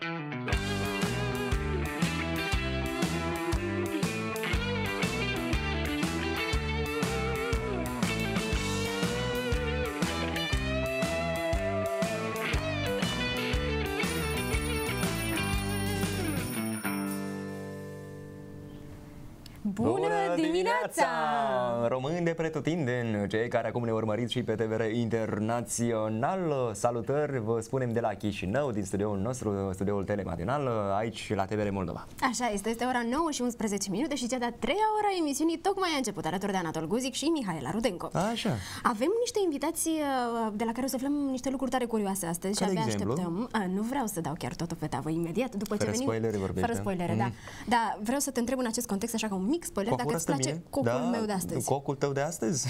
Thank you. Bună dimineața! Români de pretutindeni, cei care acum ne urmăriți și pe TVR Internațional, salutări, vă spunem de la Chișinău, din studioul nostru, studioul telematinal, aici la TVR Moldova. Așa este, este ora 9 și 11 minute și cea de-a treia ora a emisiunii tocmai a început alături de Anatol Guzic și Mihaela Rudenco. Așa. Avem niște invitații uh, de la care o să aflăm niște lucruri tare curioase astăzi Ca și de abia exemplu? așteptăm. A, nu vreau să dau chiar totul pe tavă imediat, după Fără ce venim. spoilere vorbește. Fără spoilere, da. Da, vreau să te întreb în acest context, așa ca un mic spoiler, dacă îți ăsta place mie? cocul da, meu de astăzi. Cocul tău de astăzi?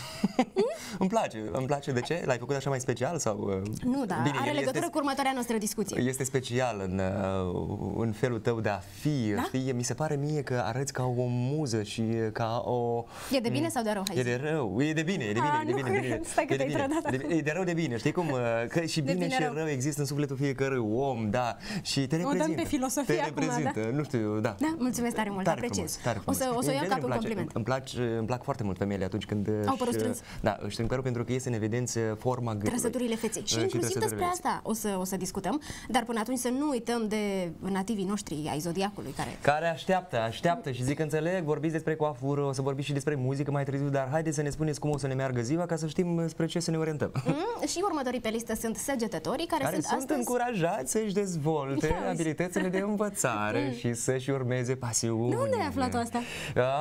îmi place, îmi place. De ce? L-ai făcut așa mai special? sau? uh, Nu, da, Bine, are el legătură este, cu următoarea noastră discuție. Este special în, uh, în felul tău de a fi. Da? Știi? Mi se pare mie că arăți ca o muză și ca o... E de bine sau de rău? Hai E zi. de rău, e de bine, e de bine, Ah, e de nu bine, e de cred. bine. Stai că e de te-ai bine. trădat De- E de rău de bine, știi cum? uh, Că și De bine, bine și rău. rău. există în sufletul fiecărui om, da, și te dăm reprezintă. pe filosofie Te acum, reprezintă, nu știu, da. Da, mulțumesc tare mult, apreciez. frumos, tare O frumos. să- o să o iau Mie ca îmi pe un place, compliment. Îmi, place, îmi plac foarte mult femeile atunci când Au părul își, strâns. Da, își strâng părul pentru că iese în evidență forma gâtului. Trăsăturile feței. Și Uh, inclusiv trăsăturile despre feței. asta o să, o să discutăm, dar până atunci să nu uităm de nativii noștri ai zodiacului care Care așteaptă, așteaptă și zic că înțeleg, vorbiți despre coafură, o să vorbiți și despre muzică mai târziu, dar haideți să ne spuneți cum o să ne meargă ziua ca să știm spre ce să ne orientăm. Mm, și următorii pe listă sunt săgetătorii care, care sunt, sunt astăzi încurajați să-și dezvolte Ia uzi. abilitățile de învățare și să-și urmeze pasiunile. De unde ai aflat asta?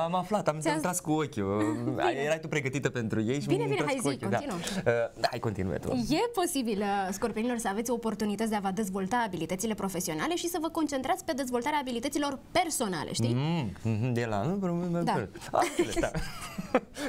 Am aflat, am Ți-am- intrat cu ochiul. Erai tu pregătită pentru ei și Bine, am bine, intrat hai cu zi, ochiul, continuă. Da. Uh, hai, continuă tu. E posibil, uh, scorpienilor, să aveți oportunități de a vă dezvolta abilitățile profesionale și să vă concentrați pe dezvoltarea abilităților personale, știi? Mm, mm, de la... Da. Am înțeles, da.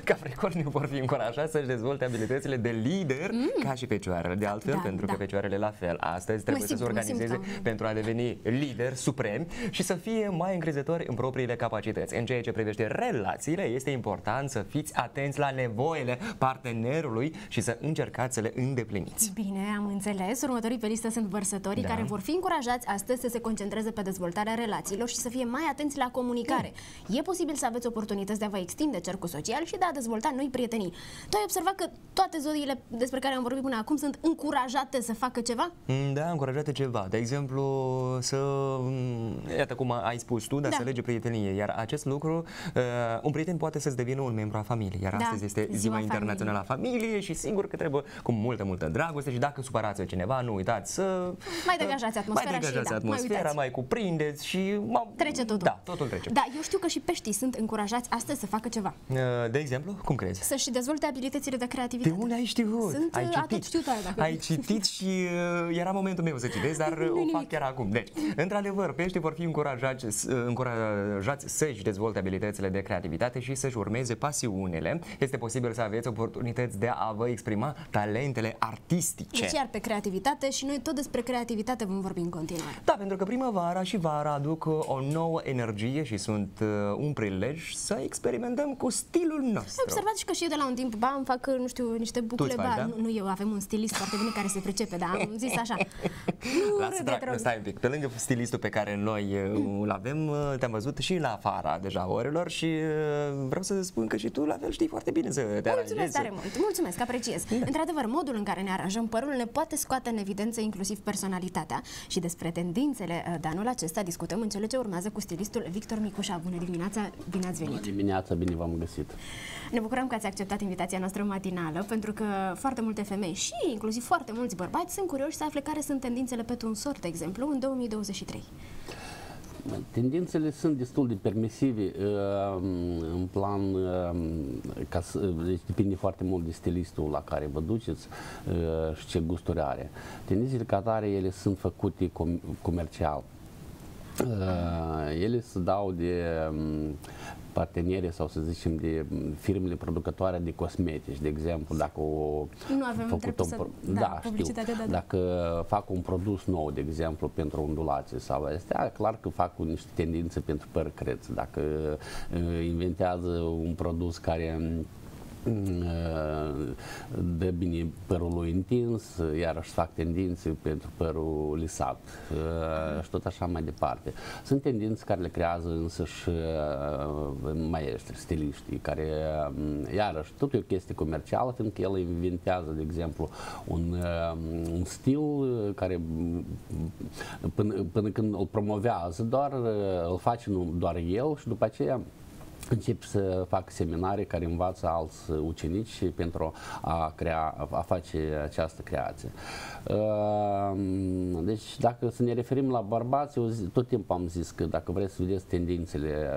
Capricornii vor fi încurajați să-și dezvolte abilitățile de lider ca și fecioarele. De altfel, Da, pentru da. că fecioarele la fel. Astăzi trebuie simt, să se mă simt organizeze ca- pentru a deveni lider suprem și să fie mai încrezători în propriile capacități. În ceea ce privește relațiile, este important să fiți atenți la nevoile partenerului și să încercați să le îndepliniți. Bine, am înțeles. Următorii pe listă sunt vărsătorii Da. care vor fi încurajați astăzi să se concentreze pe dezvoltarea relațiilor și să fie mai atenți la comunicare. E posibil să aveți oportunități de a vă extinde cercul social și de a dezvolta noi prietenii. Tu ai observat că toate zodiile despre care am vorbit până acum sunt încurajate să facă ceva? Mm, Da, încurajate ceva. De exemplu, să, mm, iată cum ai spus tu, dar Da. să lege prietenie. Iar acest lucru, uh, un prieten poate să-ți devină un membru a familiei. Iar Da, astăzi este ziua ziua internațională a familiei și sigur că trebuie cu multă, multă dragoste și dacă supărați pe cineva, nu uitați să... Mai degajați atmosfera mai și degajați da, mai atmosfera, uitați. mai, cuprindeți și... mă, Trece totul. Da, totul trece. Da, eu știu că și peștii sunt încurajați astăzi să facă ceva. Uh, De exemplu, cum crezi? Să-și dezvolte abilitățile de De creativitate. unde ai știut? Sunt, ai uh, atot știutoare, dacă Ai vrei. citit și uh, era momentul meu să citesc, dar uh, o nimic. fac chiar acum. Deci, într-adevăr, peștii vor fi încurajați, uh, încurajați să-și dezvolte abilitățile de creativitate și să-și urmeze pasiunile. Este posibil să aveți oportunități de a vă exprima talentele artistice. Deci iar pe creativitate și noi tot despre creativitate vom vorbi în continuare. Da, pentru că primăvara și vara aduc uh, o nouă energie și sunt uh, un prilej să experimentăm cu stilul Ai nostru. observat și că și eu de la un timp, ba, îmi fac, nu știu, niște bucle, îți faci, ba, da? nu, nu eu, avem un stilist foarte bine care se pricepe, dar am zis așa. Nu Lasă râde, drag, te rog. stai un pic. Pe lângă stilistul pe care noi uh, îl avem, uh, te-am văzut și la afara deja orelor și uh, vreau să spun că și tu la fel știi foarte bine să te Mulțumesc aranjezi. tare mult, mulțumesc, apreciez. Într-adevăr, modul în care ne aranjăm părul ne poate scoate în evidență inclusiv personalitatea și despre tendințele uh, de anul acesta discutăm în cele ce urmează cu stilistul Victor Micușa. Bună dimineața, bine ați venit! Bună dimineața, bine v-am găsit. Ne bucurăm că ați acceptat invitația noastră matinală, pentru că foarte multe femei și inclusiv foarte mulți bărbați sunt curioși să afle care sunt tendințele pe tunsor, de exemplu, în 2023. Tendințele sunt destul de permisive uh, în plan, uh, ca să, deci depinde foarte mult de stilistul la care vă duceți uh, și ce gusturi are. Tendințele ca tare, ele sunt făcute com- comercial. Uh, ele se dau de um, partenere sau să zicem de um, firmele producătoare de cosmetici, de exemplu, dacă o Nu avem făcut dreptul un să- pro- da, da, știu. publicitate, da, da. Dacă fac un produs nou, de exemplu, pentru ondulație sau astea, clar că fac niște tendințe pentru păr creț. Dacă uh, inventează un produs care um, dă bine părul lui întins, iarăși fac tendințe pentru părul lisat și tot așa mai departe. Sunt tendințe care le creează însă și maestri, stiliști, care iarăși tot e o chestie comercială, fiindcă el inventează, de exemplu, un, un stil care până, până când îl promovează doar, îl face nu doar el și după aceea încep să fac seminarii care învață alți ucenici pentru a crea, a face această creație. Ehm, deci dacă să ne referim la bărbați, eu zi, tot timpul am zis că dacă vreți să vedeți tendințele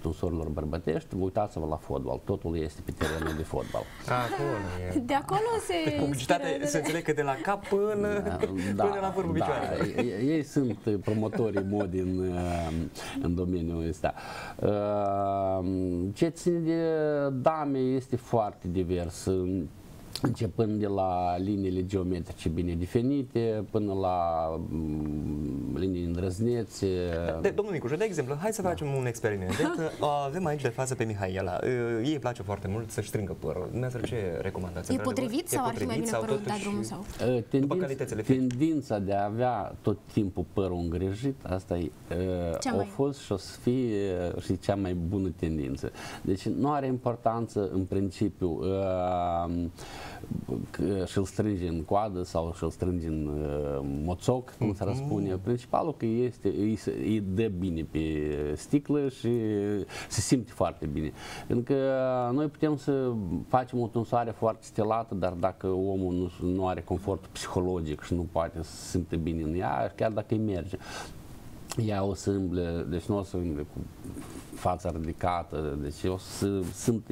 tunsorilor bărbătești, uitați-vă la fotbal. Totul este pe terenul de fotbal. Acolo e. De acolo se Publicitate, să înțeleg că de la cap până, da, până la vârful da, Ei sunt promotorii modi în, în domeniul ăsta. Ehm, ce ține de dame este foarte divers începând de la liniile geometrice bine definite până la mm, linii îndrăznețe. De, domnul Nicuș, de exemplu, hai să facem da. un experiment. Deci, avem aici de față pe Mihaela. Ei îi place foarte mult să strângă părul. Dumneavoastră ce recomandați? E potrivit sau ar fi mai bine părul dat drumul sau? Tendința, tendința de a avea tot timpul părul îngrijit, asta e, a mai... fost și o să fie și cea mai bună tendință. Deci nu are importanță în principiu uh, și-l strânge în coadă sau și-l strânge în uh, moțoc, cum s-ar mhm. spune. Principalul că este, îi, îi dă bine pe sticlă și se simte foarte bine. Pentru că noi putem să facem o tunsoare foarte stelată, dar dacă omul nu, nu are confort psihologic și nu poate să se simte bine în ea, chiar dacă îi merge, ea o să îmble, deci nu o să îmble cu fața ridicată, deci eu sunt, sunt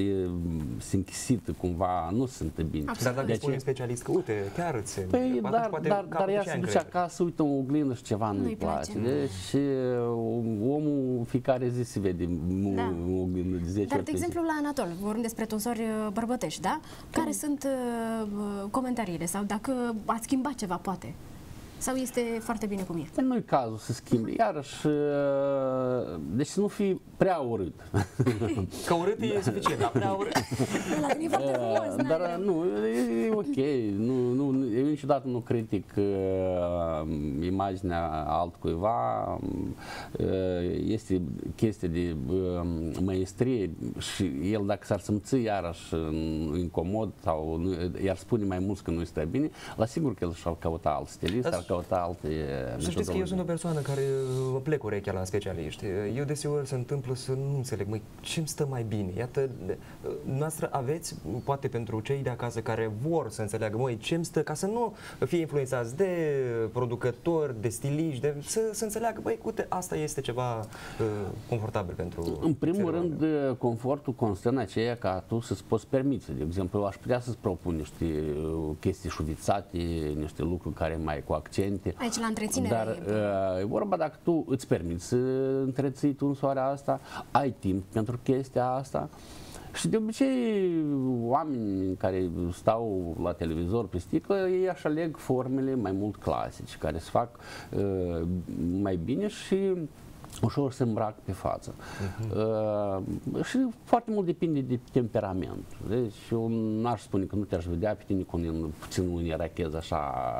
închisită cumva, nu sunt bine. Dar dacă spune un specialist că, uite, chiar îți Păi, dar, dar, dar ea se duce acasă, uite în oglindă și ceva nu-i place. place. Deci omul fiecare zi se vede da. în oglindă de 10 Dar, de exemplu, la Anatol, vorbim despre tonsori uh, bărbătești, da? Care sunt uh, comentariile sau dacă ați schimbat ceva, poate? Sau este foarte bine cum e? Nu e cazul să schimbi. Iarăși, uh, deci să nu fii prea urât. Că urât e suficient, dar prea urât. La tine foarte uh, frumos. Dar nu, e ok. Nu, nu, eu niciodată nu critic uh, imaginea altcuiva. Uh, este chestie de uh, maestrie și el dacă s-ar simți iarăși incomod sau i-ar spune mai mult că nu este bine, la sigur că el și-ar căuta alt stilist, căuta alte Să știți că eu sunt o persoană care uh, plec urechea la specialiști. Eu deseori se întâmplă să nu înțeleg, măi, ce îmi stă mai bine? Iată, uh, noastră aveți, poate pentru cei de acasă care vor să înțeleagă, măi, ce îmi stă, ca să nu fie influențați de producători, de stiliști, de, să, să înțeleagă, băi, uite, asta este ceva uh, confortabil pentru În primul rând, meu. Uh, confortul constă în aceea ca tu să-ți poți permite. De exemplu, aș putea să-ți propun niște chestii șuvițate, niște lucruri care mai cu accent suficiente. Aici la întreținere Dar e, uh, vorba dacă tu îți permiți să întreții tu în soarea asta, ai timp pentru chestia asta, și de obicei, oameni care stau la televizor pe sticlă, ei așa aleg formele mai mult clasice, care se fac uh, mai bine și ușor se îmbrac pe față. Uh-huh. Uh, și foarte mult depinde de temperament. Deci eu n-aș spune că nu te-aș vedea pe tine cu un, puțin un irachez așa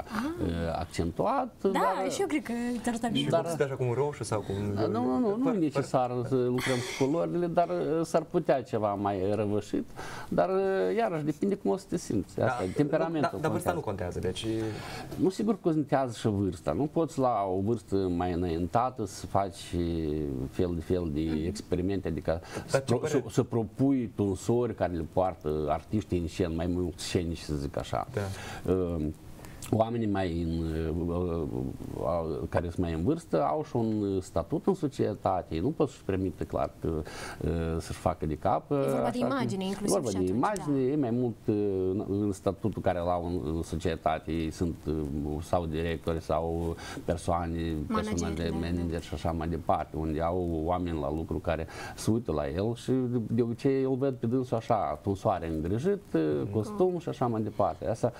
ah. uh, accentuat. Da, dar, și eu cred că ți-ar sta bine. Dar, așa cu un roșu sau cu un... Nu, nu, nu, nu e necesar să lucrăm cu culorile, dar uh, s-ar putea ceva mai răvășit, dar uh, iarăși depinde cum o să te simți. Da, Asta, da, temperamentul da, dar vârsta nu contează, deci... Nu, sigur că contează și vârsta. Nu poți la o vârstă mai înaintată să faci fel de fel de mhm. experimente, adică să, pro, să, să propui tunsori care le poartă artiștii în scen, mai mulți scenici, să zic așa. Da. Uh, oamenii mai în, uh, uh, care sunt mai în vârstă au și un statut în societate, ei nu pot să-și permite clar că uh, să-și facă de cap. E vorba de imagine inclusiv E vorba de imagine, da. e mai mult în statutul care îl au în societate, ei sunt sau directori sau persoane, persoane de manager da. și așa mai departe, unde au oameni la lucru care se uită la el și de obicei îl văd pe dânsul așa, tunsoare îngrijit, costum și așa mai departe. Asta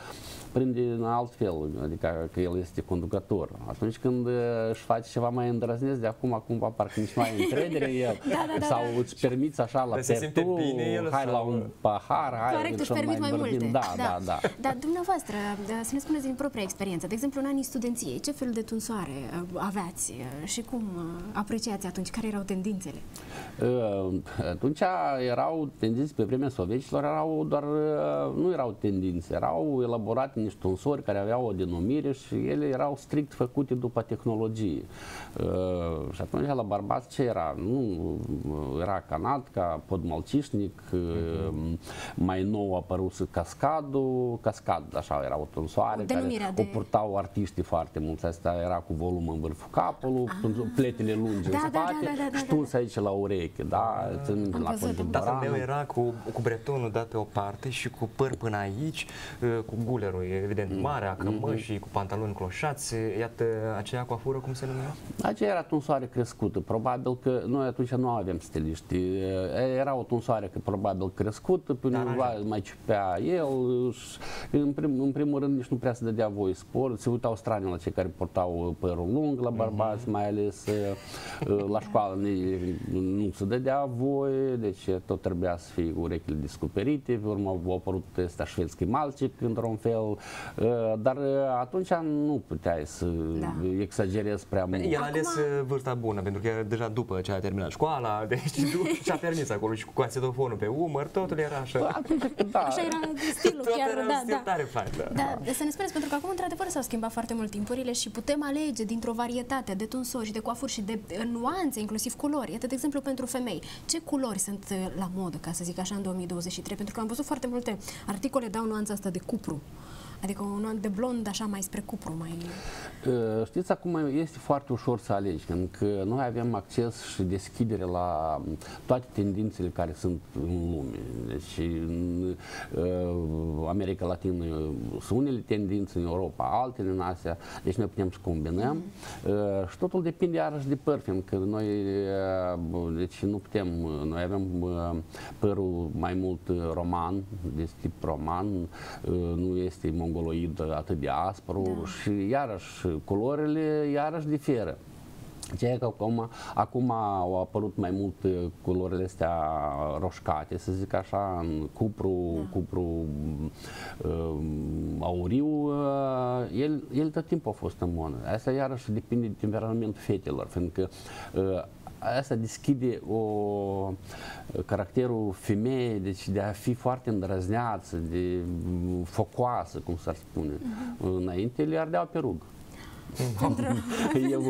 prinde în alt altfel, adică că el este conducător. Atunci când uh, își face ceva mai îndrăznesc, de acum cumva parcă nici mai ai încredere în el, Da, da, da, sau da. îți permiți așa la Dar se simte pertu, bine el hai sau- la un pahar, hai Corect, își să permit mai vorbim. multe. Da, da, da. Dar dumneavoastră, da, să ne spuneți din propria experiență, de exemplu în anii studenției, ce fel de tunsoare uh, aveați uh, și cum uh, apreciați atunci? Care erau tendințele? Uh, Atunci erau tendințe pe vremea sovieticilor, erau doar, uh, nu erau tendințe, erau elaborate niște tonsori care aveau o denumire și ele erau strict făcute după tehnologie. Uh, Și atunci la bărbați ce era? Nu, uh, era canatca, podmalcișnic, uh, mai nou a apărut cascadul, cascad, așa era o tonsoare care Denumirea o de- purtau artiștii foarte mulți. Asta era cu volum în vârful capului, pletele lungi Da, în da, spate da, da, da, și da. tuns aici la ureche, da? Țin minte Am la văzut, am contemporan. Tatăl meu era cu, cu bretonul dat pe o parte și cu păr până aici, uh, cu gulerul, evident, Mm. marea, Mm-hmm. cămășii, cu pantaloni cloșați. Iată, aceea coafură, cum se numea? Aceea era tunsoare crescută. Probabil că noi atunci nu aveam stiliști. Era o tunsoare că probabil crescută, până Dar undeva mai cipea el. și În, prim, în primul rând nici nu prea se dădea voie sport. Se uitau strani la cei care portau părul lung la bărbați, mai ales uh, la școală ni- nu se dădea voie, deci tot trebuia să fie urechile descoperite. Pe urmă au apărut ăsta șvedski malcic într-un fel, uh, dar uh, atunci nu puteai să Da. exagerezi prea mult. El a ales uh, vârsta bună, pentru că era deja după ce a terminat școala, deci după și a permis acolo și cu acetofonul pe umăr, totul era așa. Atunci, da, Așa era stilul, Tot chiar, era un da, stil da. tare fain, da. Da, să ne spuneți, pentru că acum, într-adevăr, s-au schimbat foarte mult timpurile și putem alege dintr-o varietate de tunsori și de coafuri și de uh, nuanțe, inclusiv culori. Iată, de exemplu, pentru femei, ce culori sunt uh, la modă, ca să zic așa, în 2023? Pentru că am văzut foarte multe articole dau nuanța asta de cupru. Adică o nuanță de blond, așa, mai spre cupru, mai... Uh, Știți, acum este foarte ușor să alegi, pentru că noi avem acces și deschidere la toate tendințele care sunt în lume. Deci în uh, America Latină sunt unele tendințe, în Europa altele, în Asia, deci noi putem să combinăm. Uh, Și totul depinde iarăși de păr, pentru că noi uh, deci nu putem, uh, noi avem uh, părul mai mult uh, roman, de tip roman, uh, nu este mongoloid atât de aspru Da. și iarăși culorile iarăși diferă. Ceea că acum, acum au apărut mai mult uh, culorile astea roșcate, să zic așa, în cupru, Da. cupru uh, auriu, uh, el, el tot timpul a fost în modă. Asta iarăși depinde de temperamentul fetelor, pentru că uh, asta deschide o, caracterul femeii, deci de a fi foarte îndrăzneață, de mm, focoasă, cum s-ar spune. Înainte le ardeau pe rug. Evul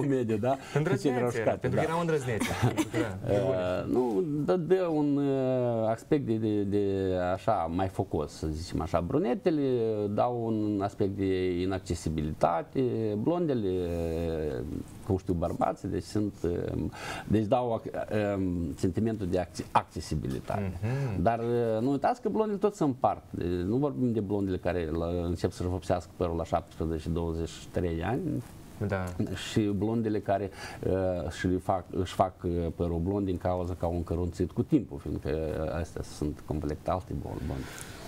mediu, da? Cele Îndrăznețe era, roșcate, pentru da. că erau îndrăznețe. Pentru că, da, e bun. Uh, nu, dă, dă un uh, aspect de, de, de așa, mai focos, să zicem așa. Brunetele dau un aspect de inaccesibilitate, blondele, uh, cum știu bărbații, deci sunt, uh, deci dau uh, um, sentimentul de acce- accesibilitate. Dar uh, nu uitați că blondele tot se împart. Deci Nu vorbim de blondele care la, încep să-și vopsească părul la 17 și 23 de ani, Da. și blondele care uh, și le fac, își fac uh, părul blond din cauza că au încărunțit cu timpul, fiindcă uh, astea sunt complet alte boli blonde.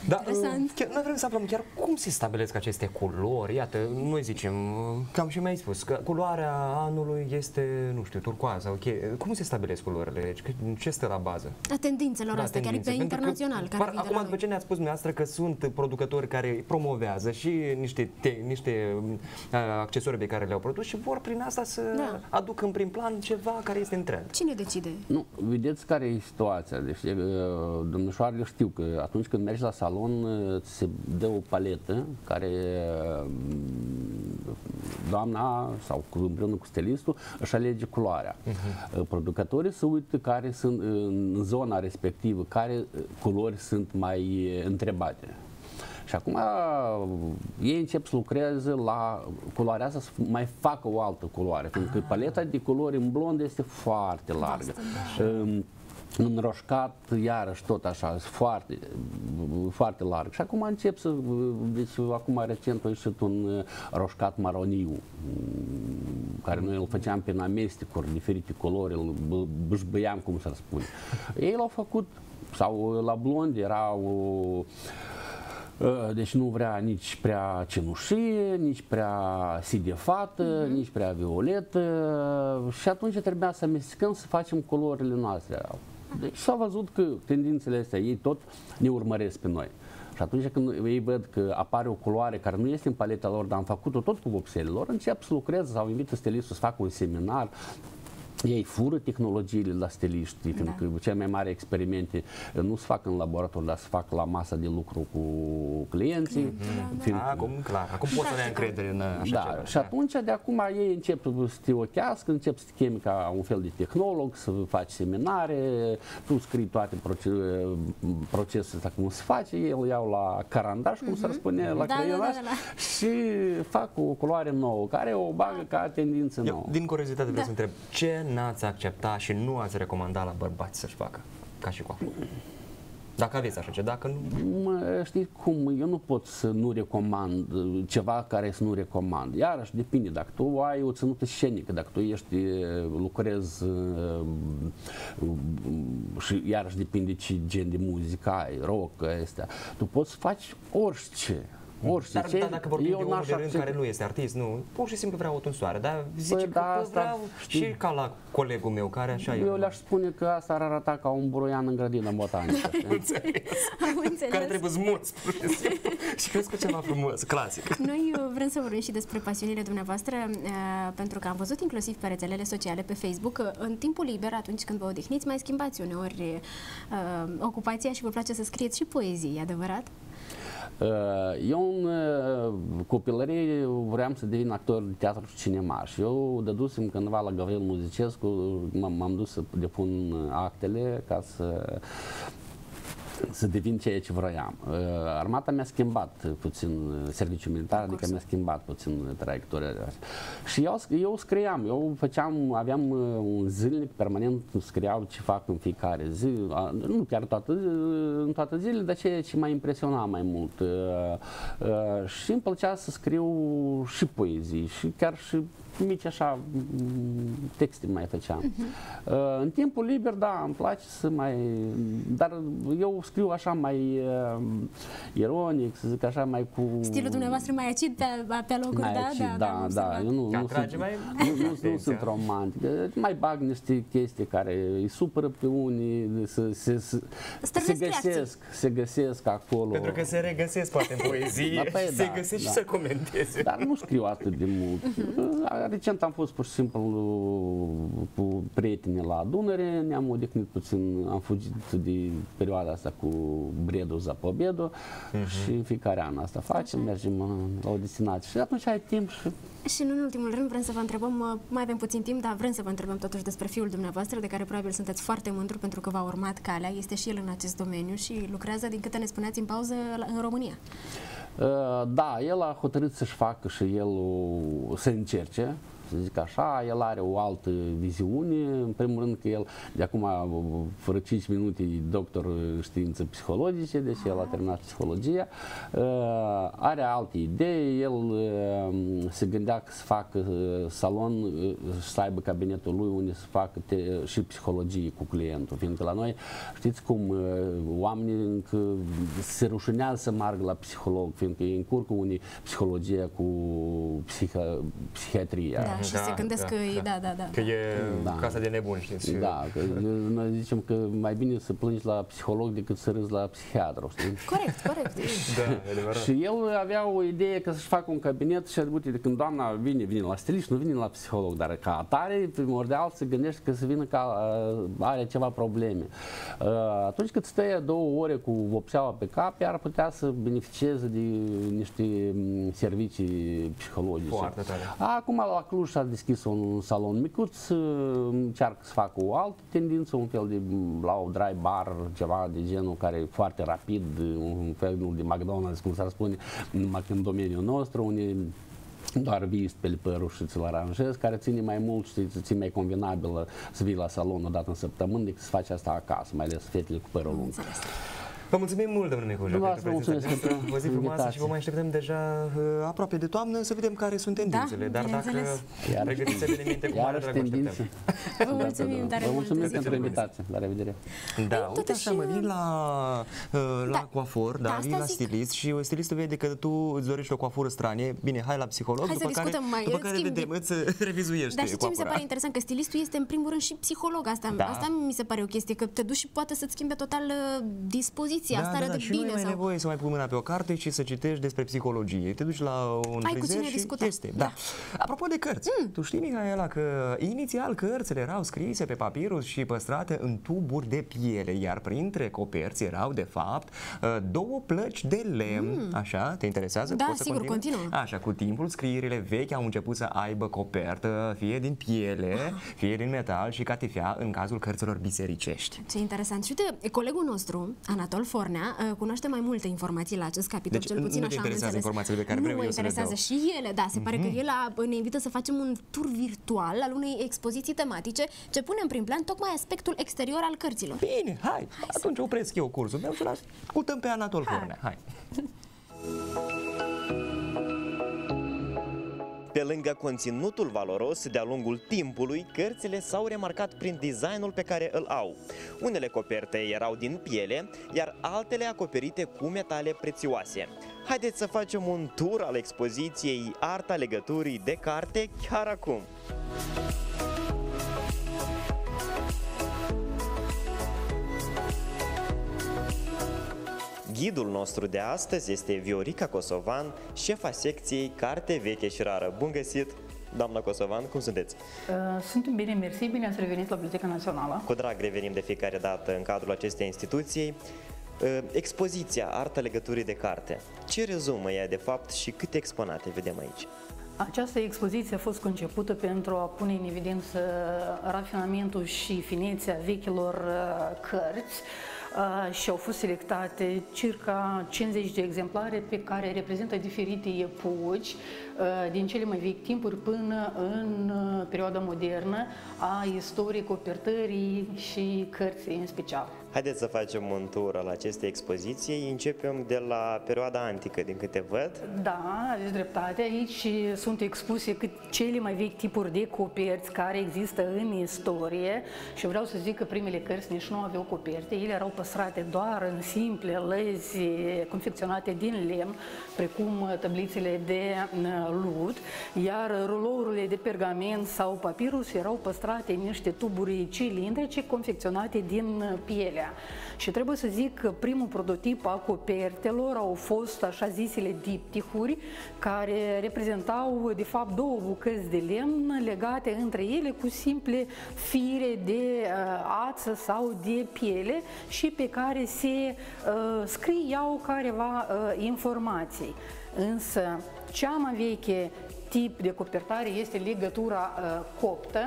Da, Interesant. chiar, noi vrem să aflăm chiar cum se stabilesc aceste culori. Iată, noi zicem, cam și mi-ai spus, că culoarea anului este, nu știu, turcoază, ok. Cum se stabilesc culorile? Deci, că- ce stă la bază? A tendințelor Da, astea, chiar tendințe. pe Pentru că internațional. care par- vin de acum, la după noi. ce ne-ați spus dumneavoastră că sunt producători care promovează și niște, te, niște uh, accesorii pe care le-au produs și vor prin asta să Da. aducă în prim plan ceva care este în trend. Cine decide? Nu, vedeți care e situația. Deci, uh, domnișoarele știu că atunci când mergi la salon, uh, ți se dă o paletă care uh, doamna sau cu, împreună cu stilistul își alege culoarea. Uh, Producătorii se uită care sunt uh, în zona respectivă, care uh, culori sunt mai uh, întrebate. Și acum uh, ei încep să lucreze la culoarea asta, să mai facă o altă culoare, pentru că paleta de culori în blond este foarte largă. Um, În roșcat, iarăși tot așa, foarte, foarte larg. Și acum încep să, deci acum recent a ieșit un uh, roșcat maroniu, mm, care noi îl făceam prin amestecuri, diferite culori, îl bă- bâșbăiam, cum să spune. Ei l-au făcut, sau la blond era o, Uh, deci nu vrea nici prea cenușie, nici prea sidefată, mm-hmm. nici prea violetă și atunci trebuia să amestecăm să facem culorile noastre. Deci s-a văzut că tendințele astea ei tot ne urmăresc pe noi. Și atunci când ei văd că apare o culoare care nu este în paleta lor, dar am făcut-o tot cu vopselele lor, încep să lucreze sau invită stilistul să facă un seminar ei fură tehnologiile la stiliști, da. pentru că cele mai mari experimente nu se fac în laborator, dar se fac la masa de lucru cu clienții. Mm-hmm. Fiind... Da, acum, clar, acum poți să ne încredere în așa da, ceva. Și atunci, de acum, ei încep să te ochească, încep să te chemi ca un fel de tehnolog, să faci seminare, tu scrii toate procesul ăsta cum se face, ei îl iau la carandaș, cum mm-hmm. s-ar spune, la da, creionaș, da, da, da, da. și fac o culoare nouă, care o bagă ca tendință nouă. Eu, din curiozitate vreau da. să întreb, ce n-ați accepta și nu ați recomanda la bărbați să-și facă ca și coafă? Dacă aveți așa ce, dacă nu... Mă, știi cum, eu nu pot să nu recomand uh, ceva care să nu recomand. Iarăși depinde, dacă tu ai o ținută scenică, dacă tu ești, uh, lucrezi uh, și iarăși depinde ce gen de muzică ai, rock, astea, tu poți să faci orice Orice. Dar, dar dacă vorbim eu de unul de rând care nu este artist, nu, pur și simplu vreau o tunsoare, dar zice Băi, că da, asta, vreau știi, și ca la colegul meu care așa Eu le-aș spune că asta ar arăta ca un buroian în grădină botanică. Am înțeles. Care trebuie smuls, pur și simplu. și crezi că ceva frumos, clasic. Noi uh, vrem să vorbim și despre pasiunile dumneavoastră, uh, pentru că am văzut inclusiv pe rețelele sociale, pe Facebook, că în timpul liber, atunci când vă odihniți, mai schimbați uneori uh, ocupația și vă place să scrieți și poezii, e adevărat? Uh, eu în uh, copilărie vreau să devin actor de teatru și cinema și eu dădusem cândva la Gavril Muzicescu, m-am dus să depun actele ca să să devin ceea ce vroiam. Uh, armata mi-a schimbat puțin uh, serviciul militar, adică mi-a schimbat puțin traiectoria. Și eu, eu scriam, eu făceam, aveam uh, un zilnic permanent, scriau ce fac în fiecare zi, nu chiar toată, în toată zilele, dar ceea ce m-a impresionat mai mult. Și îmi plăcea să scriu și poezii și chiar și mici așa texte mai făceam. Uh-huh. În timpul liber, da, îmi place să mai... Dar eu scriu așa mai uh, ironic, să zic așa, mai cu... Stilul dumneavoastră mai acid pe, pe locuri, mai da? Acid, da, da, da, da. Eu nu, nu, sunt, mai... nu, nu, nu sunt romantic. Mai bag niște chestii care îi supără pe unii, să, se, se, se găsesc, se găsesc acolo. Pentru că se regăsesc poate în poezie, da, păi, se da, găsesc da. și să comenteze. Dar nu scriu atât de mult. Uh-huh recent am fost pur și simplu cu prietenii la adunare, ne-am odihnit puțin, am fugit de perioada asta cu Bredo za Pobedo uh-huh. și în fiecare an asta facem, mergem la o destinație și atunci ai timp și și în ultimul rând vrem să vă întrebăm, mai avem puțin timp, dar vrem să vă întrebăm totuși despre fiul dumneavoastră, de care probabil sunteți foarte mândru pentru că v-a urmat calea, este și el în acest domeniu și lucrează, din câte ne spuneați, în pauză în România. Uh, da, el a hotărât să-și facă și el să încerce să zic așa, el are o altă viziune, în primul rând că el, de acum, fără 5 minute, e doctor științe psihologice, deci el a terminat psihologia, uh, are alte idei, el uh, se gândea că să facă uh, salon, să aibă cabinetul lui unde să facă te, și psihologie cu clientul, fiindcă la noi, știți cum, oamenii încă se rușinează să meargă la psiholog, fiindcă îi încurcă unii psihologia cu psiha, psihiatria. Da și da, se gândesc da, că da. da, da, da. Că e da. casa de nebuni, știți? Da, că noi zicem că mai bine să plângi la psiholog decât să râzi la psihiatru, știi? Corect, corect. da, Și el avea o idee că să-și facă un cabinet și uite, când doamna vine, vine la stilist, nu vine la psiholog, dar ca atare, primordial, se gândește că să vină ca are ceva probleme. Atunci când stă două ore cu vopseaua pe cap, ar putea să beneficieze de niște servicii psihologice. Foarte tare. Acum la Cluj și-a deschis un salon micuț, încearcă să facă o altă tendință, un fel de la o dry bar, ceva de genul care e foarte rapid, un fel de McDonald's, cum s-ar spune, numai în domeniul nostru, unde doar vii pe părul și ți-l aranjezi, care ține mai mult și ți mai convenabil să vii la salon o dată în săptămână decât să faci asta acasă, mai ales fetele cu părul lung. Vă mulțumim mult, domnule Micușa, Dumneavoastră pentru prezența mulțumesc noastră. pentru O zi frumoasă și invitație. vă mai așteptăm deja uh, aproape de toamnă să vedem care sunt tendințele. Dar dacă bineînțeles. Iar- pregătiți evenimente cu mare Iarăși drag, vă așteptăm. tendințe. Vă mulțumim tare Vă mult. mulțumim zi pentru frumoasă. invitație. La revedere. Da, Păi, uite totuși, așa, mă vin la, uh, la Da. coafor, da, Da, vin asta la zic. stilist și stilistul vede că tu îți dorești o coafură stranie, bine, hai la psiholog, Hai să după care, discutăm mai, după în care schimb, vedem, îți revizuiești Dar știi ce mi se coafura. pare interesant? Că stilistul este în primul rând și psiholog. Asta, Da. asta mi se pare o chestie, că te duci și poate să-ți schimbe total uh, dispoziția, Da, starea da, da, de și nu bine. ai mai sau... nevoie să mai pui mâna pe o carte și să citești despre psihologie. Te duci la un Ai cu frizer cine și discuta. este. Da. Apropo de cărți, mm. tu știi, Mihaela, că inițial cărțile erau scrise pe papirus și păstrate în tuburi de piele, iar printre coperți erau, de fapt, uh, două plăci de lemn. Așa, te interesează? Da, Poți să sigur, continui? continuă. Așa, cu timpul scrierile vechi au început să aibă copertă, fie din piele, fie din metal și catifea în cazul cărților bisericești. Ce interesant. Și uite, colegul nostru, Anatol Fornea, uh, cunoaște mai multe informații la acest capitol, Deci, cel puțin nu te așa am interesează înțeles. informațiile pe care nu vreau mă eu să le interesează dau. Mhm. și ele, da, se pare că el a, ne invită să facem un tur virtual al unei expoziții tematice ce pune în prim plan tocmai aspectul exterior al cărților. Bine, hai, atunci opresc eu cursul meu și l ascultăm pe Anatol Hai. Fornea. Hai. Pe lângă conținutul valoros de-a lungul timpului, cărțile s-au remarcat prin designul pe care îl au. Unele coperte erau din piele, iar altele acoperite cu metale prețioase. Haideți să facem un tur al expoziției Arta legăturii de carte chiar acum! Ghidul nostru de astăzi este Viorica Kosovan, șefa secției Carte Veche și Rară. Bun găsit, doamna Kosovan, cum sunteți? Uh, Suntem bine, mersi, bine ați revenit la Biblioteca Națională. Cu drag revenim de fiecare dată în cadrul acestei instituții. Uh, Expoziția Arta legăturii de carte. Ce rezumă ea de fapt și câte exponate vedem aici? Această expoziție a fost concepută pentru a pune în evidență rafinamentul și finețea vechilor uh, cărți uh, și au fost selectate circa 50 de exemplare pe care reprezintă diferite epoci uh, din cele mai vechi timpuri până în uh, perioada modernă a istoriei copertării și cărții în special. Haideți să facem un tur al acestei expoziții. Începem de la perioada antică, din câte văd. Da, aveți dreptate. Aici sunt expuse cât cele mai vechi tipuri de coperți care există în istorie și vreau să zic că primele cărți nici nu aveau coperte, ele erau păstrate doar în simple lăzi confecționate din lemn, precum tablițele de uh, lut, iar rulourile de pergament sau papirus erau păstrate în niște tuburi cilindrice confecționate din pielea. Și trebuie să zic că primul prototip a copertelor au fost așa zisele diptihuri, care reprezentau de fapt două bucăți de lemn legate între ele cu simple fire de uh, ață sau de piele și pe care se uh, scriau careva uh, informații. Însă cea mai veche tip de copertare este legătura uh, coptă,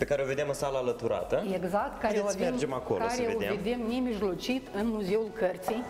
Pe care o vedem în sala alăturată. Exact, care, o Haideți avem, mergem acolo care să vedem. o vedem nemijlocit în Muzeul Cărții.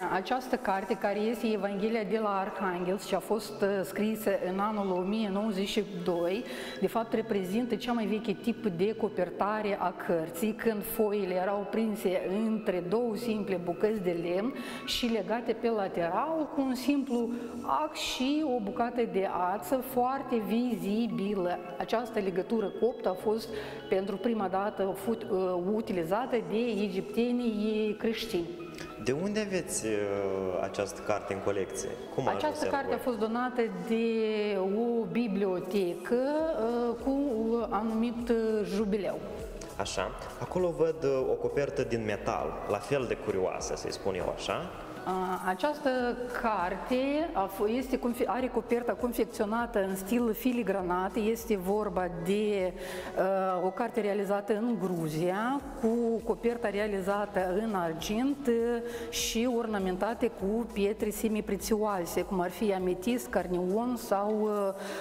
Această carte, care este Evanghelia de la Arhanghel și a fost uh, scrisă în anul 1092, de fapt reprezintă cea mai veche tip de copertare a cărții, când foile erau prinse între două simple bucăți de lemn și legate pe lateral cu un simplu ax și o bucată de ață foarte vizibilă. Această legătură coptă a fost pentru prima dată fut, uh, utilizată de egiptenii creștini. De unde aveți uh, această carte în colecție? Cum a ajuns Această ea la carte a voi? fost donată de o bibliotecă uh, cu anumit uh, jubileu. Așa. Acolo văd uh, o copertă din metal, la fel de curioasă, să-i spun eu așa. Uh, Această carte a f- este, confe- are coperta confecționată în stil filigranat. Este vorba de uh, o carte realizată în Gruzia, cu coperta realizată în argint uh, și ornamentate cu pietre semiprețioase, cum ar fi ametist, carnion sau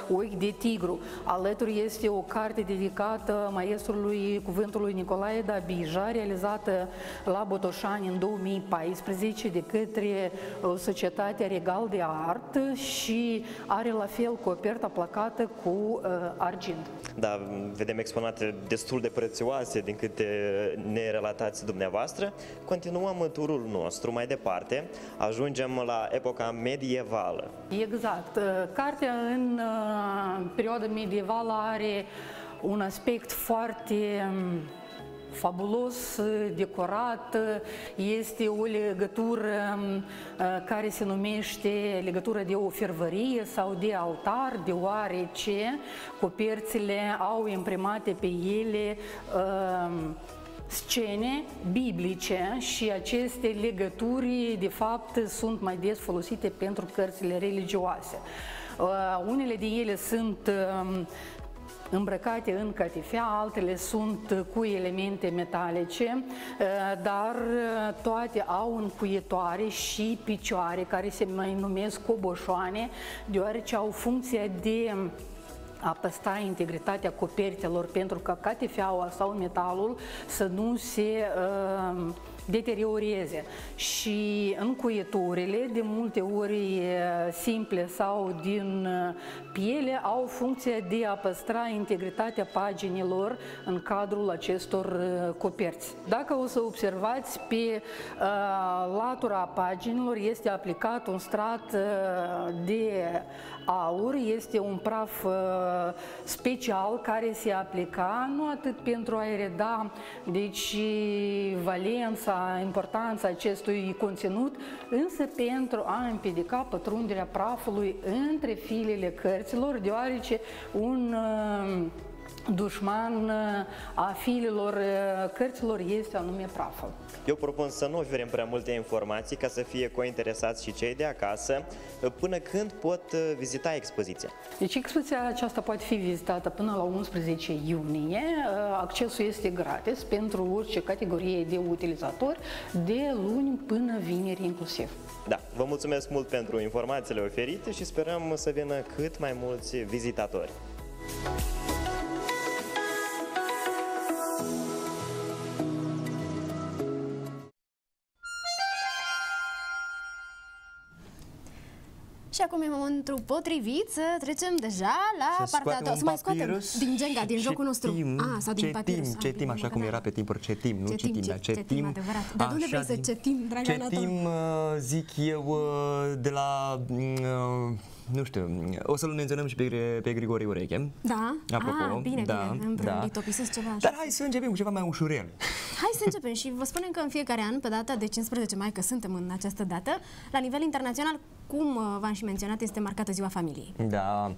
uh, ochi de tigru. Alături este o carte dedicată maestrului cuvântului Nicolae Dabija, realizată la Botoșani în 2014 de către către uh, societatea regal de artă și are la fel coperta placată cu uh, argint. Da, vedem exponate destul de prețioase din câte ne relatați dumneavoastră. Continuăm turul nostru mai departe, ajungem la epoca medievală. Exact. Uh, cartea în uh, perioada medievală are un aspect foarte um, fabulos, decorat, este o legătură um, uh, care se numește legătură de o fervărie sau de altar, deoarece coperțile au imprimate pe ele um, scene biblice și aceste legături, de fapt, sunt mai des folosite pentru cărțile religioase. Uh, unele de ele sunt uh, îmbrăcate în catifea, altele sunt cu elemente metalice, uh, dar uh, toate au încuietoare și picioare care se mai numesc coboșoane, deoarece au funcția de a păstra integritatea copertelor pentru ca catifeaua sau metalul să nu se uh, deterioreze și încuieturile, de multe ori simple sau din piele, au funcția de a păstra integritatea paginilor în cadrul acestor coperți. Dacă o să observați, pe uh, latura paginilor este aplicat un strat uh, de aur, este un praf uh, special care se aplica nu atât pentru a reda deci valența importanța acestui conținut, însă pentru a împiedica pătrunderea prafului între filele cărților, deoarece un uh, dușman uh, a fililor uh, cărților este anume praful. Eu propun să nu oferim prea multe informații ca să fie cointeresați și cei de acasă până când pot vizita expoziția. Deci expoziția aceasta poate fi vizitată până la 11 iunie. Accesul este gratis pentru orice categorie de utilizatori de luni până vineri inclusiv. Da, vă mulțumesc mult pentru informațiile oferite și sperăm să vină cât mai mulți vizitatori. Și acum e momentul potrivit să trecem deja la să partea a doua. Să mai scoatem din Jenga, din jocul nostru. Cetim, ah, sau din cetim, papirus. cetim, așa cum era pe timpuri, cetim, nu Cetim, citim, dar cetim, cetim. adevărat. Dar de unde vrei să cetim, dragă Cetim, uh, zic eu, uh, de la uh, nu știu, o să-l menționăm și pe, pe Grigori Ureche. Da? Apropo, ah, bine, da, bine, îmi da. ceva așa. Dar hai să începem cu ceva mai ușurel. Hai să începem și vă spunem că în fiecare an, pe data de 15 mai, că suntem în această dată, la nivel internațional, cum uh, v-am și menționat, este marcată ziua familiei. Da.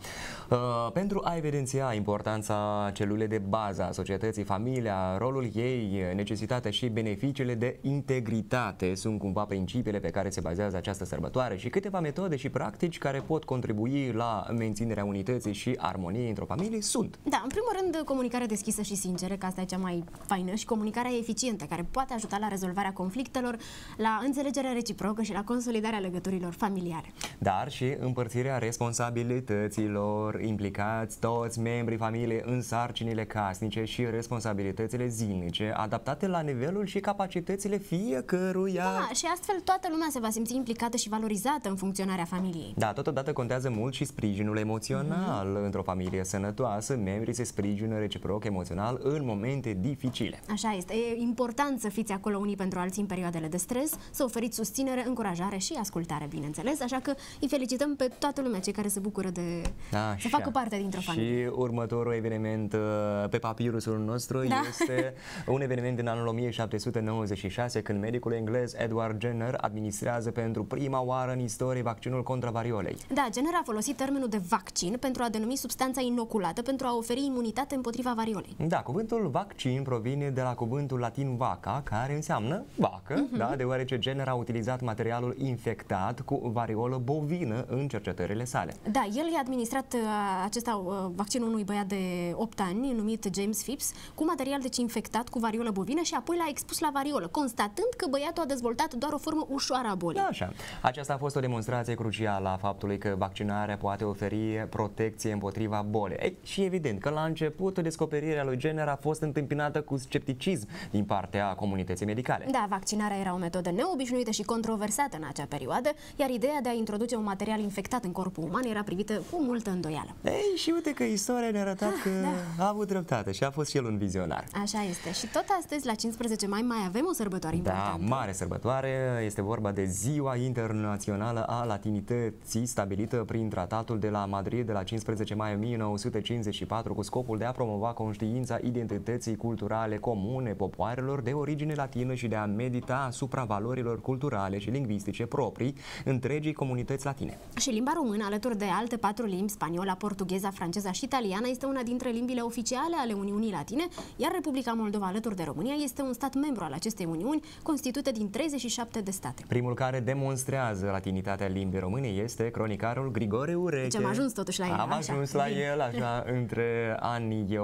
Uh, pentru a evidenția importanța celule de bază a societății, familia, rolul ei, necesitatea și beneficiile de integritate sunt cumva principiile pe care se bazează această sărbătoare și câteva metode și practici care pot contribui la menținerea unității și armoniei într-o familie sunt. Da, în primul rând, comunicarea deschisă și sinceră, că asta e cea mai faină, și comunicarea eficientă, care poate ajuta la rezolvarea conflictelor, la înțelegerea reciprocă și la consolidarea legăturilor familiale familiale. Dar și împărțirea responsabilităților, implicați toți membrii familiei în sarcinile casnice și responsabilitățile zilnice, adaptate la nivelul și capacitățile fiecăruia. Da, și astfel toată lumea se va simți implicată și valorizată în funcționarea familiei. Da, totodată contează mult și sprijinul emoțional. Mm-hmm. Într-o familie sănătoasă, membrii se sprijină reciproc emoțional în momente dificile. Așa este. E important să fiți acolo unii pentru alții în perioadele de stres, să oferiți susținere, încurajare și ascultare, bineînțeles așa că îi felicităm pe toată lumea, cei care se bucură de da, să facă parte dintr-o familie. Și următorul eveniment uh, pe papirusul nostru da. este un eveniment din anul 1796, când medicul englez Edward Jenner administrează pentru prima oară în istorie vaccinul contra variolei. Da, Jenner a folosit termenul de vaccin pentru a denumi substanța inoculată pentru a oferi imunitate împotriva variolei. Da, cuvântul vaccin provine de la cuvântul latin vaca, care înseamnă vacă, uh-huh. da, deoarece Jenner a utilizat materialul infectat cu variolei variolă bovină în cercetările sale. Da, el i-a administrat uh, acesta uh, vaccinul unui băiat de 8 ani, numit James Phipps, cu material deci infectat cu variolă bovină și apoi l-a expus la variolă, constatând că băiatul a dezvoltat doar o formă ușoară a bolii. Da, așa. Aceasta a fost o demonstrație crucială a faptului că vaccinarea poate oferi protecție împotriva bolii. Ei, și evident că la început descoperirea lui Jenner a fost întâmpinată cu scepticism din partea comunității medicale. Da, vaccinarea era o metodă neobișnuită și controversată în acea perioadă, iar ideea de a introduce un material infectat în corpul uman era privită cu multă îndoială. Ei, și uite că istoria ne-a arătat că da. a avut dreptate și a fost și el un vizionar. Așa este. Și tot astăzi, la 15 mai, mai avem o sărbătoare Da, importantă. mare sărbătoare. Este vorba de Ziua Internațională a Latinității, stabilită prin Tratatul de la Madrid de la 15 mai 1954, cu scopul de a promova conștiința identității culturale comune popoarelor de origine latină și de a medita asupra valorilor culturale și lingvistice proprii întregii comunități latine. Și limba română, alături de alte patru limbi, spaniola, portugheza, franceza și italiana, este una dintre limbile oficiale ale Uniunii Latine, iar Republica Moldova, alături de România, este un stat membru al acestei Uniuni, constituită din 37 de state. Primul care demonstrează latinitatea limbii române este cronicarul Grigore Ureche. Deci am ajuns totuși la el, Am așa. ajuns la Bine. el, așa, între anii 1642-1647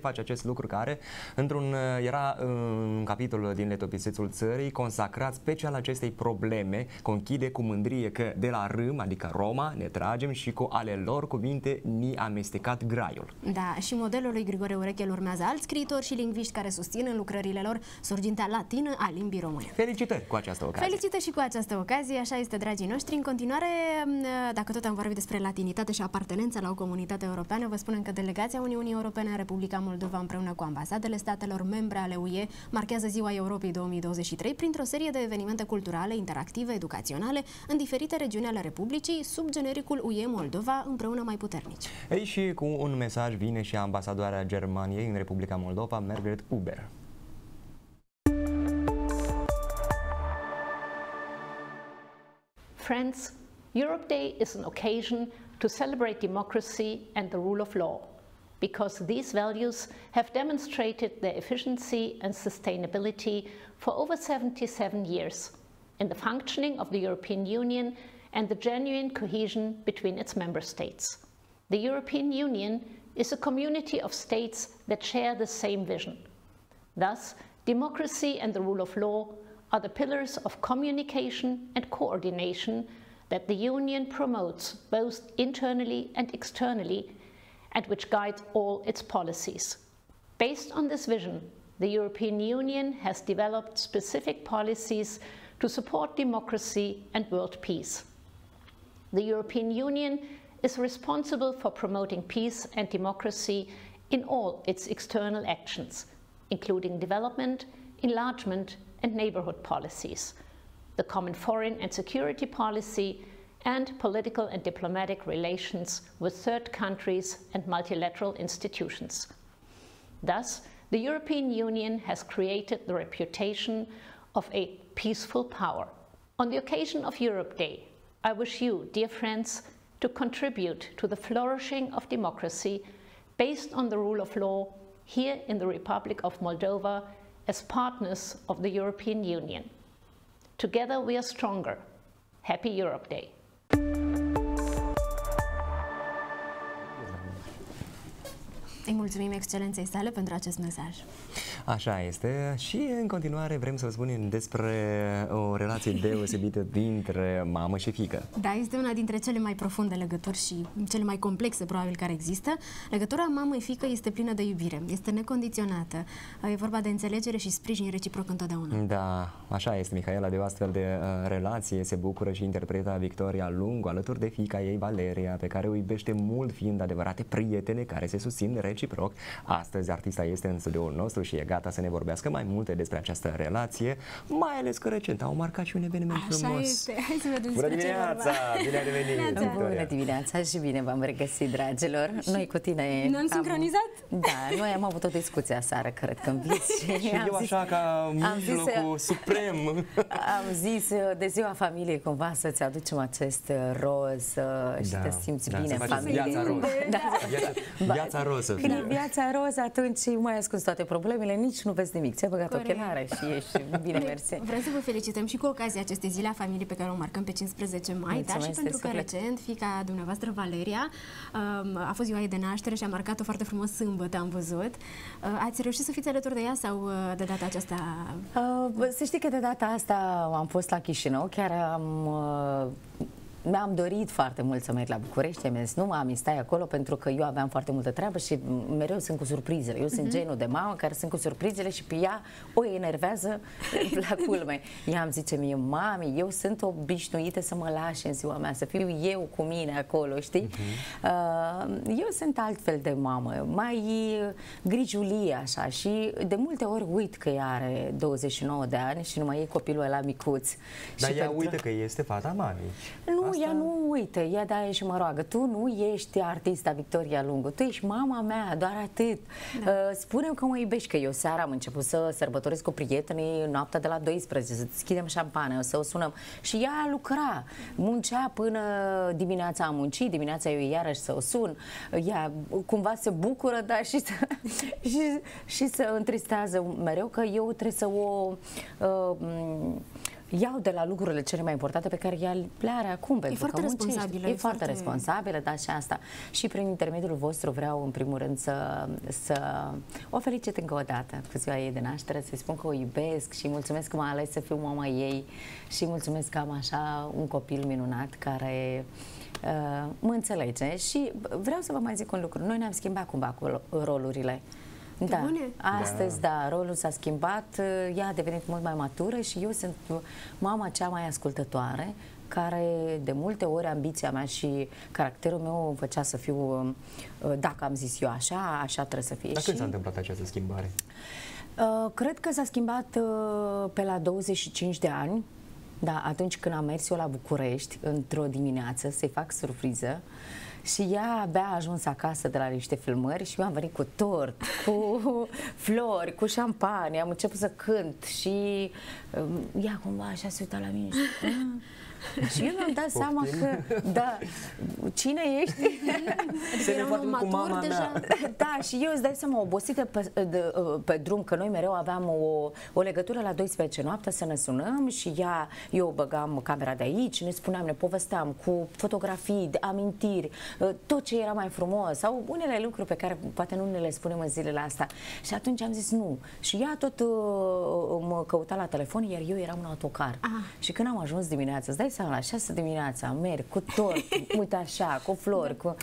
face acest lucru care, într-un, era un capitol din letopisețul țării consacrat special acestei probleme, conchide cu mândrie că de la râm, adică Roma, ne tragem și cu ale lor cuvinte ni amestecat graiul. Da, și modelul lui Grigore Ureche îl urmează alți scriitori și lingviști care susțin în lucrările lor surgintea latină a limbii române. Felicitări cu această ocazie! Felicită și cu această ocazie, așa este, dragii noștri. În continuare, dacă tot am vorbit despre latinitate și apartenența la o comunitate europeană, vă spunem că delegația Uniunii Europene în Republica Moldova împreună cu ambasadele statelor membre ale UE marchează Ziua Europei 2023 printr-o serie de evenimente culturale, interactive, educaționale în diferite regiuni ale Republicii, sub genericul UE Moldova, împreună mai puternici. Ei și cu un mesaj vine și ambasadoarea Germaniei în Republica Moldova, Margaret Uber. Friends, Europe Day is an occasion to celebrate democracy and the rule of law, because these values have demonstrated their efficiency and sustainability for over 77 years in the functioning of the European Union and the genuine cohesion between its member states. The European Union is a community of states that share the same vision. Thus, democracy and the rule of law are the pillars of communication and coordination that the Union promotes both internally and externally and which guides all its policies. Based on this vision, the European Union has developed specific policies to support democracy and world peace. The European Union is responsible for promoting peace and democracy in all its external actions, including development, enlargement, and neighborhood policies, the common foreign and security policy, and political and diplomatic relations with third countries and multilateral institutions. Thus, the European Union has created the reputation of a peaceful power. On the occasion of Europe Day, I wish you, dear friends, to contribute to the flourishing of democracy based on the rule of law here in the Republic of Moldova as partners of the European Union. Together we are stronger. Happy Europe Day. Îi mulțumim excelenței sale pentru acest mesaj. Așa este și în continuare vrem să vă spunem despre o relație deosebită dintre mamă și fică. Da, este una dintre cele mai profunde legături și cele mai complexe probabil care există. Legătura mamă-fică este plină de iubire, este necondiționată. E vorba de înțelegere și sprijin reciproc întotdeauna. Da, așa este, Mihaela, de o astfel de uh, relație se bucură și interpreta Victoria Lungu alături de fiica ei Valeria, pe care o iubește mult fiind adevărate prietene care se susțin reciproc. Astăzi artista este în studioul nostru și e gata să ne vorbească mai multe despre această relație, mai ales că recent au marcat și un eveniment Așa frumos. este. Hai să vedem Bună despre ce e dimineața! vorba. Bine ai revenit, Victoria! Bună dimineața și bine v-am regăsit, dragilor. Noi cu tine... Ne-am am- sincronizat? Da, noi am avut o discuție aseară, cred că în vis. Și am eu zis- așa ca am zis mijlocul să- suprem. Am zis uh, de ziua familiei cumva să-ți aducem acest uh, roz uh, și Da, te simți da, bine să în faceți familie. viața roz. Da. Viața, viața roz să când e viața roz, atunci mai ascunzi toate problemele, nici nu vezi nimic. Ți-ai băgat Corect. ochelare și ești bine, mersi. Vrem să vă felicităm și cu ocazia acestei zile a familiei pe care o marcăm pe 15 mai, dar și Mulțumesc de pentru că suflet. recent fica dumneavoastră Valeria um, a fost ziua ei de naștere și a marcat-o foarte frumos sâmbătă, am văzut. Uh, ați reușit să fiți alături de ea sau uh, de data aceasta? Uh, bă, să știi că de data asta am fost la Chișinău, chiar am... Uh, mi-am dorit foarte mult să merg la București, mi-am zis, nu mami, stai acolo pentru că eu aveam foarte multă treabă și mereu sunt cu surprizele. Eu sunt genul de mamă care sunt cu surprizele și pe ea o enervează la culme. Ea îmi zice mie, mami, eu sunt obișnuită să mă lași în ziua mea, să fiu eu cu mine acolo, știi? Uh, eu sunt altfel de mamă, mai uh, grijulie așa și de multe ori uit că ea are 29 de ani și nu mai e copilul ăla micuț. Dar și ea pentru- uită că este fata mamei. nu, Asta- ea nu uită, ea da și mă roagă. Tu nu ești artista Victoria Lungu, tu ești mama mea, doar atât. Da. Uh, spune că mă iubești, că eu seara am început să sărbătoresc cu prietenii noaptea de la 12, să deschidem șampană, să o sunăm. Și ea lucra, muncea până dimineața am muncit, dimineața eu iarăși să o sun. Ea cumva se bucură, dar și, să, și, și să întristează mereu că eu trebuie să o... Uh, m, iau de la lucrurile cele mai importante pe care ea le are acum. pentru foarte că muncește. responsabilă, E, e foarte, foarte- responsabilă, dar și asta. Și prin intermediul vostru vreau, în primul rând, să, să o felicit încă o dată cu ziua ei de naștere, să-i spun că o iubesc și mulțumesc că m-a ales să fiu mama ei și mulțumesc că am așa un copil minunat care uh, mă înțelege și vreau să vă mai zic un lucru. Noi ne-am schimbat cumva cu rolurile. Da, bune? astăzi, da. rolul s-a schimbat, ea a devenit mult mai matură și eu sunt mama cea mai ascultătoare, care de multe ori ambiția mea și caracterul meu îmi făcea să fiu, dacă am zis eu așa, așa trebuie să fie. Dar și, când s-a întâmplat această schimbare? Uh, cred că s-a schimbat uh, pe la 25 de ani, da, atunci când am mers eu la București, într-o dimineață, să-i fac surpriză. Și ea abia a ajuns acasă de la niște filmări și eu am venit cu tort, cu flori, cu șampanie, am început să cânt și um, ea cumva așa se uita la mine și... "Ah." Și eu mi-am dat seama că, da, cine ești? Adică Se era foarte un mult cu matur mama deja? mea. Da, și eu îți dai seama, obosită pe, de, pe drum, că noi mereu aveam o, o legătură la 12 noaptea să ne sunăm și ea, eu băgam camera de aici, ne spuneam, ne povesteam cu fotografii, de amintiri, tot ce era mai frumos sau unele lucruri pe care poate nu ne le spunem în zilele astea. Și atunci am zis nu. Și ea tot uh, mă căuta la telefon, iar eu eram în autocar. Ah. Și când am ajuns dimineața, îți dai seama, la 6 dimineața, merg cu tort, uite așa, cu flori, cu...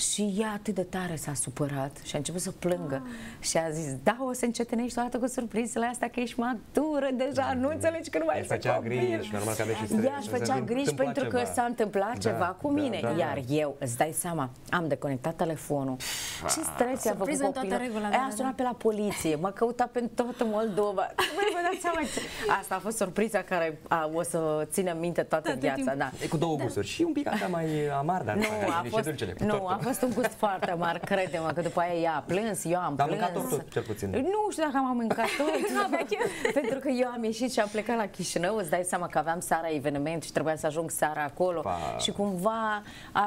Și ea atât de tare s-a supărat și a început să plângă și a zis, da, o să încetinești toată cu surprizele astea, că ești matură deja, nu înțelegi că nu mai Ea ești făcea copil." griji, normal că avea și stres, Ea își se făcea griji întâmpla pentru că ceva. s-a întâmplat Da, ceva cu da, mine, da, da. iar eu, îți dai seama, am deconectat telefonul. Ce stres i-a făcut Surpriză în toată copilul. regula, da, Ea a da, sunat pe la poliție, m-a căutat pe toată Moldova. Băi, vă dați seama ce... Asta a fost surpriza care a, o să țină minte toată viața, da. E cu două gusturi. Și un pic așa mai amar, dar Nu, mai a și fost, dulcele, cu nu, tortul. a fost un gust foarte mare, crede-mă, că după aia ea a plâns, eu am Dar am plâns. mâncat tortul, cel puțin. Nu știu dacă am mâncat tot, pentru că eu am ieșit și am plecat la Chișinău, îți dai seama că aveam seara eveniment și trebuia să ajung seara acolo Pa. și cumva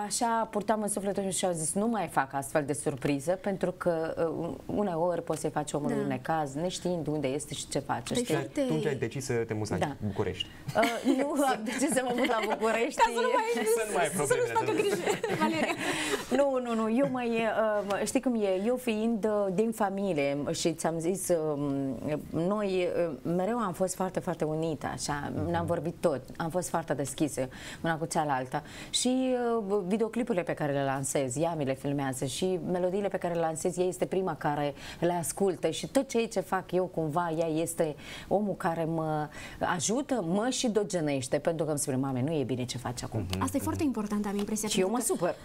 așa purtam în sufletul meu și au zis nu mai fac astfel de surpriză pentru că uh, uneori poți să-i faci omului Da. un necaz neștiind unde este și ce face. Păi știi? Și Foarte- atunci ai decis să te muți la Da. București. Uh, nu am de ce să mă mut la București. Ca să nu mai Să nu mai ai probleme. facă grijă, Valeria. Nu, nu, nu, eu mai, uh, știi cum e, eu fiind uh, din familie și ți-am zis, uh, noi uh, mereu am fost foarte, foarte unite, așa, ne-am vorbit tot, am fost foarte deschise una cu cealaltă și uh, videoclipurile pe care le lansez, ea mi le filmează și melodiile pe care le lansez, ea este prima care le ascultă și tot ceea ce fac eu cumva, ea este omul care mă ajută, mă și dogenește, pentru că îmi spune, mame, nu e bine ce faci acum. Asta e foarte important, am impresia. Și eu mă pentru că- supăr.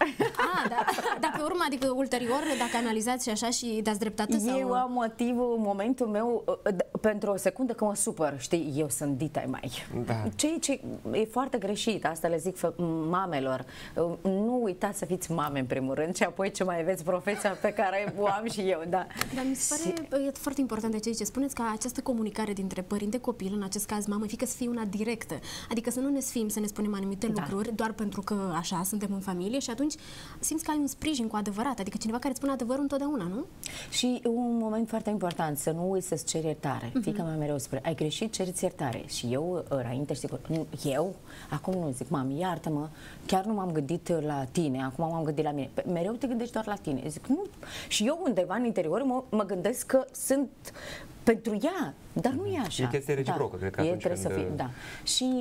Ah, da, dar pe urmă, adică ulterior, dacă analizați și așa și dați dreptate sau... Eu am motivul în momentul meu uh, d- pentru o secundă că mă supăr, știi, eu sunt dita mai. Da. Ceea ce e foarte greșit, asta le zic fă- mamelor. Uh, Nu uitați să fiți mame în primul rând și apoi ce mai aveți profesia pe care o am și eu, da. Dar mi se pare e foarte important de ceea ce spuneți că această comunicare dintre părinte-copil, în acest caz mamă, fică să fie una directă. Adică să nu ne sfim să ne spunem anumite Da. lucruri doar pentru că așa suntem în familie și atunci simți că ai ai un sprijin cu adevărat, adică cineva care îți spune adevărul întotdeauna, nu? Și un moment foarte important, să nu uiți să-ți ceri iertare. Uh-huh. Fica mea mereu spune, ai greșit, ceriți iertare. Și eu, înainte, știi, eu, acum nu zic, mami, iartă-mă, chiar nu m-am gândit la tine, acum m-am gândit la mine. Mereu te gândești doar la tine. Zic, nu. Și eu undeva în interior mă, mă gândesc că sunt pentru ea, dar nu e așa. E chestie reciprocă, da. cred că e, trebuie când... să fie, da. Și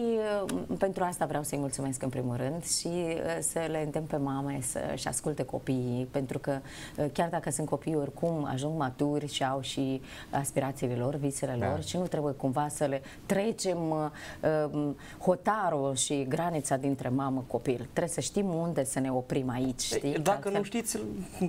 uh, pentru asta vreau să-i mulțumesc în primul rând și uh, să le îndemn pe mame să-și asculte copiii, pentru că uh, chiar dacă sunt copii oricum ajung maturi și au și aspirațiile lor, visele da. lor și nu trebuie cumva să le trecem uh, hotarul și granița dintre mamă-copil. Trebuie să știm unde să ne oprim aici, știi? Dacă Altfel... nu știți,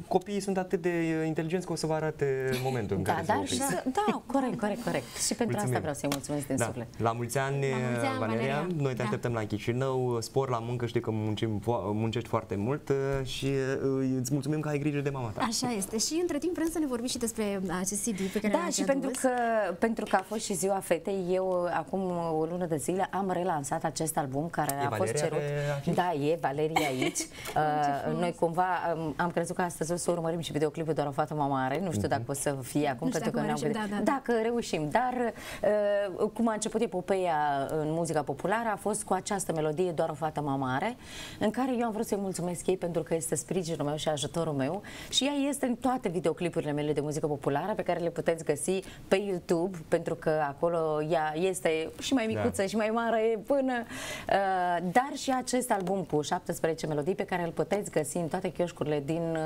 copiii sunt atât de inteligenți că o să vă arate momentul în da, care dar se și să, Da, corect, corect, corect. Și pentru Mulțumim. asta vreau să-i mulțumesc din da. suflet. La mulți ani, la mulți ani Valeria. Valeria. Noi te da. așteptăm la Chișinău. Spor la muncă, știi că muncim, muncești foarte mult uh, și uh, îți mulțumim că ai grijă de mama ta. Așa este. Și între timp vrem să ne vorbim și despre acest CD pe care Da, și pentru că, pentru că a fost și ziua fetei, eu acum o lună de zile am relansat acest album care e a fost cerut. Da, e Valeria aici. uh, noi cumva um, am crezut că astăzi o să urmărim și videoclipul doar o fată mare. Nu știu mhm. dacă o să fie acum, nu pentru că ne-am gândit. Da, da, da. Dacă reușim, dar uh, cum a început epopeia în muzica populară a fost cu această melodie Doar o fată mare, în care eu am vrut să-i mulțumesc ei pentru că este sprijinul meu și ajutorul meu și ea este în toate videoclipurile mele de muzică populară pe care le puteți găsi pe YouTube, pentru că acolo ea este și mai micuță da. și mai mare până... Uh, dar și acest album cu 17 melodii pe care îl puteți găsi în toate chioșcurile din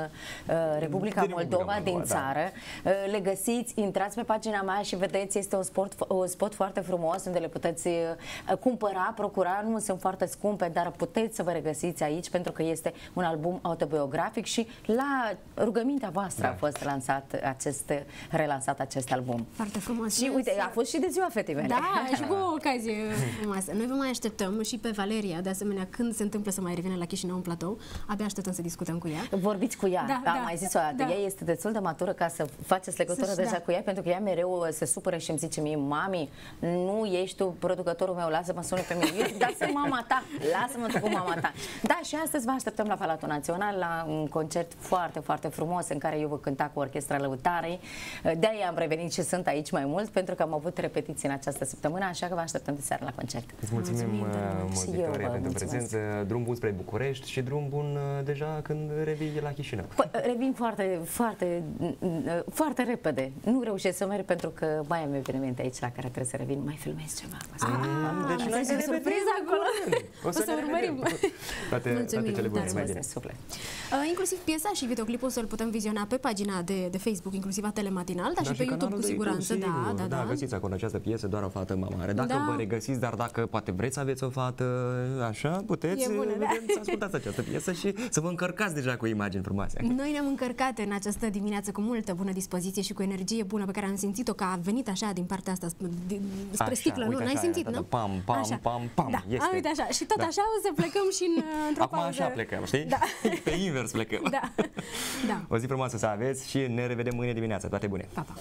uh, Republica din Moldova, Moldova, din da. țară. Da. Uh, le găsiți, intrați pe pagina mea și vedeți, este un spot, un spot foarte frumos unde le puteți uh, cumpăra, procura, nu sunt foarte scumpe, dar puteți să vă regăsiți aici pentru că este un album autobiografic și la rugămintea voastră da. a fost lansat acest, relansat acest album. Foarte frumos. Și uite, a fost și de ziua fetei mele. Da, și cu o ocazie frumoasă. Noi vă mai așteptăm și pe Valeria, de asemenea, când se întâmplă să mai revină la Chișinău în platou, abia așteptăm să discutăm cu ea. Vorbiți cu ea, da, am da, mai zis o dată. Da. Ea este destul de matură ca să faceți legătură deja da. cu ea, pentru că ea mereu se supără și îmi zice mie, mami, nu ești tu producătorul meu, lasă-mă sună pe mine. Eu zic, da, să mama ta, lasă-mă tu cu mama ta. Da, și astăzi vă așteptăm la Palatul Național, la un concert foarte, foarte frumos, în care eu vă cânta cu orchestra Lăutarei. De-aia am revenit și sunt aici mai mult, pentru că am avut repetiții în această săptămână, așa că vă așteptăm de seară la concert. Îți mulțumim, mulțumim uh, mult, Victoria, pentru prezență. Drum bun spre București și drum bun uh, deja când revii la Chișinău. Păi, revin foarte, foarte, foarte repede. Nu reușesc să merg pentru că mai am evenimente aici la care trebuie să revin. Mai filmez ceva. Ah, deci noi să surpriză acolo. O să, o să urmărim. Toate, toate cele bune, mai bine. Uh, inclusiv piesa și videoclipul să-l putem viziona pe pagina de, de Facebook, inclusiv a Telematinal, dar da, și pe YouTube cu siguranță. Da, da, da, da. găsiți acolo această piesă, doar o fată mare. Dacă da. vă regăsiți, dar dacă poate vreți să aveți o fată așa, puteți bună, da. să ascultați această piesă și să vă încărcați deja cu imagini frumoase. Noi ne-am încărcat în această dimineață cu multă bună dispoziție și cu energie bună pe care am simțit-o că a venit așa din partea asta spre așa, sticlă, nu? N-ai simțit, nu? Pam, pam, așa. pam, pam. Da, este. A, uite așa. Și tot da. așa o să plecăm și în, într-o Acum pauză. așa plecăm, știi? Da. Pe invers plecăm. Da. da. O zi frumoasă să aveți și ne revedem mâine dimineața. Toate bune! Pa, pa!